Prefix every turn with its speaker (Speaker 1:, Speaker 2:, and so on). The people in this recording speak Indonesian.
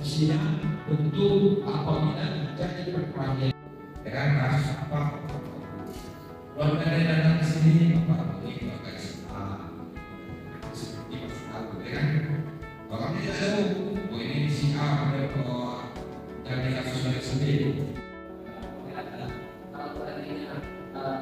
Speaker 1: siap untuk apabila terjadi perkelahian. Ya Dengan kasus apa? Keluarga yang datang ke sini bapak ini bapak Islam seperti Mas Abu kan? Bapak tidak tahu oh ini si A ada dari kasus dari sendiri. Ya, kalau tadinya eh,